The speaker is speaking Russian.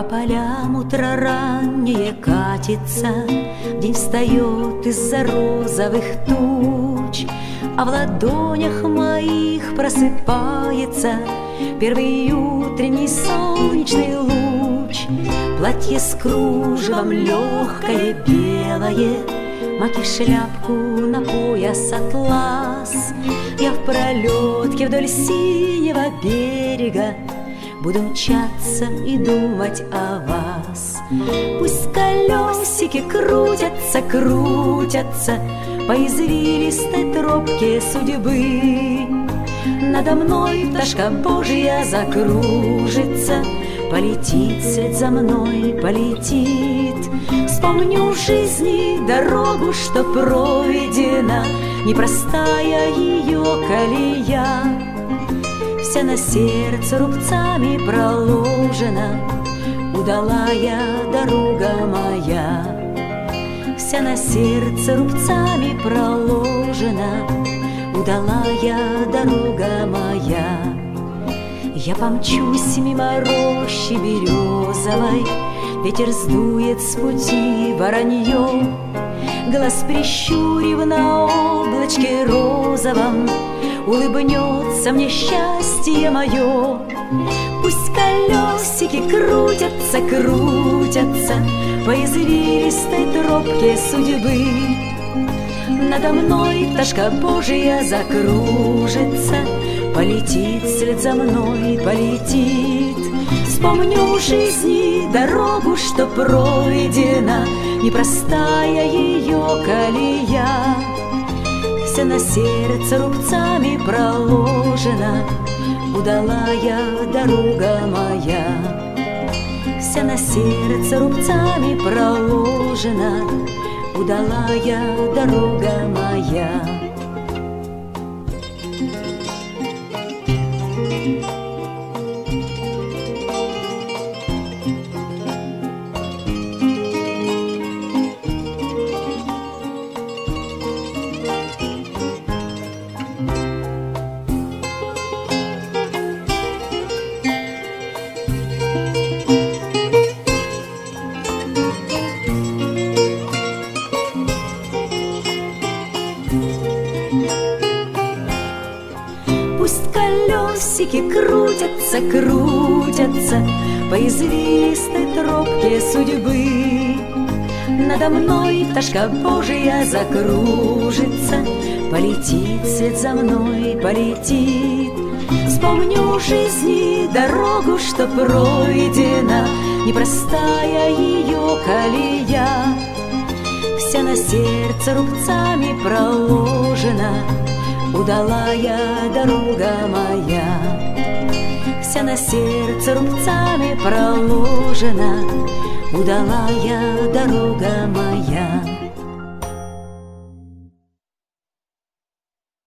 По полям утро раннее катится, День встает из-за розовых туч, А в ладонях моих просыпается Первый утренний солнечный луч. Платье с кружевом легкое белое, Маки шляпку на пояс атлас. Я в пролетке вдоль синего берега Буду мчаться и думать о вас. Пусть колесики крутятся, крутятся По извилистой тропке судьбы. Надо мной пташка Божья закружится Полетит вслед за мной, полетит. Вспомню жизни дорогу, что пройдена Непростая ее колея Вся на сердце рубцами проложена Удалая дорога моя. Вся на сердце рубцами проложена Удалая дорога моя. Я помчусь мимо рощи березовой Ветер сдует с пути воронье. Глаз прищурив на облачке розовом Улыбнется мне счастье мое Пусть колесики крутятся, крутятся По извилистой тропке судьбы. Надо мной пташка Божия закружится Полетит вслед за мной, полетит. Вспомню жизни дорогу, что пройдена Непростая ее колея на сердце рубцами проложена Удалая дорога моя. Вся на сердце рубцами проложена Удалая дорога моя. Пусть колесики крутятся, крутятся По извилистой тропке судьбы. Надо мной пташка Божия закружится, Полетит вслед за мной, полетит. Вспомню жизни дорогу, что пройдена, Непростая ее колея, Вся на сердце рубцами проложена, Удалая дорога моя, Вся на сердце рубцами проложена, Удалая дорога моя.